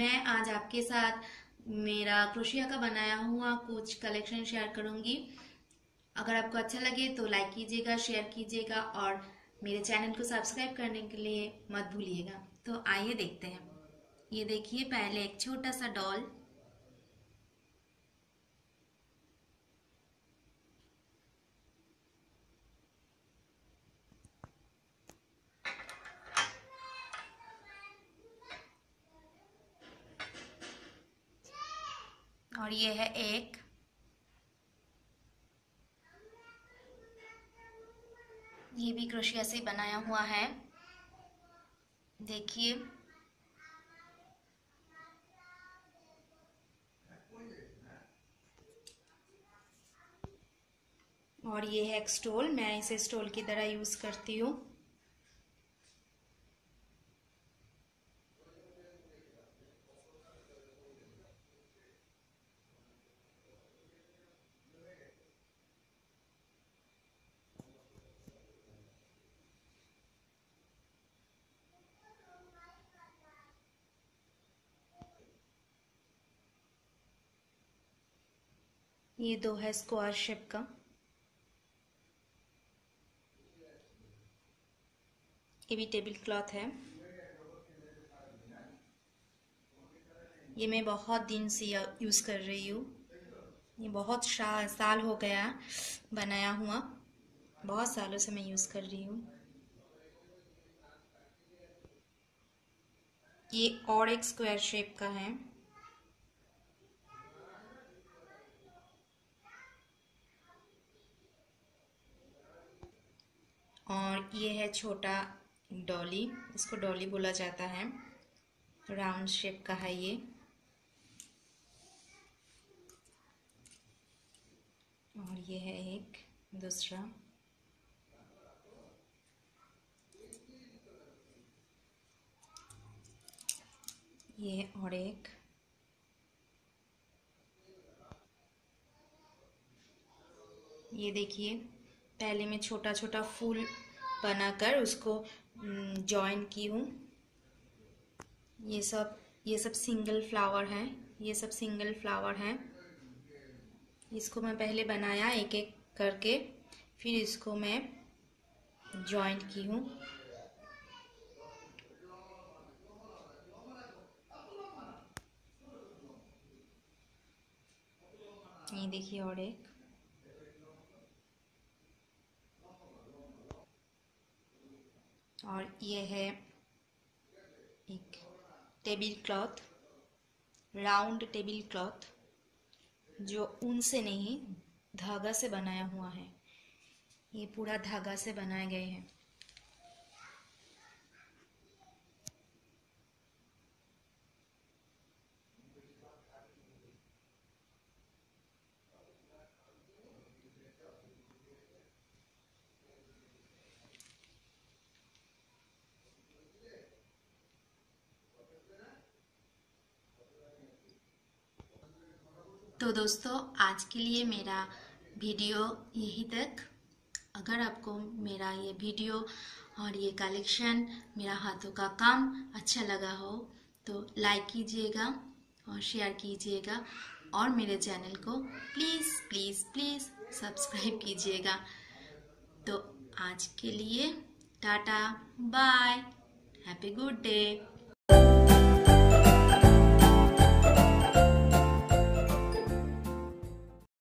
मैं आज आपके साथ मेरा क्रोशिया का बनाया हुआ कुछ कलेक्शन शेयर करूँगी। अगर आपको अच्छा लगे तो लाइक कीजिएगा शेयर कीजिएगा और मेरे चैनल को सब्सक्राइब करने के लिए मत भूलिएगा। तो आइए देखते हैं। ये देखिए, पहले एक छोटा सा डॉल और ये है एक। ये भी क्रोशिया से बनाया हुआ है। देखिए। और ये है एक स्टोल, मैं इसे स्टोल की तरह यूज़ करती हूँ। ये दो है स्क्वायर शेप का। ये भी टेबल क्लॉथ है। ये मैं बहुत दिन से यूज़ कर रही हूँ। ये बहुत साल हो गया बनाया हुआ। बहुत सालों से मैं यूज़ कर रही हूँ। ये और एक स्क्वायर शेप का है। और ये है छोटा डॉली, इसको डॉली बोला जाता है। राउंड शेप का है ये। और ये है एक, दूसरा। ये और एक। ये देखिए पहले मैं छोटा छोटा फूल बनाकर उसको जॉइन की हूँ। ये सब ये सब सिंगल फ्लावर हैं, ये सब सिंगल फ्लावर हैं। इसको मैं पहले बनाया एक एक करके, फिर इसको मैं जॉइन की हूँ। ये देखिए और एक। और ये है एक table cloth round table cloth जो ऊन से नहीं, धागा से बनाया हुआ है। ये पूरा धागा से बनाए गए हैं। तो दोस्तों, आज के लिए मेरा वीडियो यहीं तक। अगर आपको मेरा ये वीडियो और ये कलेक्शन मेरा हाथों का काम अच्छा लगा हो तो लाइक कीजिएगा और शेयर कीजिएगा और मेरे चैनल को प्लीज़ प्लीज़ प्लीज़ सब्सक्राइब कीजिएगा। तो आज के लिए tata, bye, happy good day.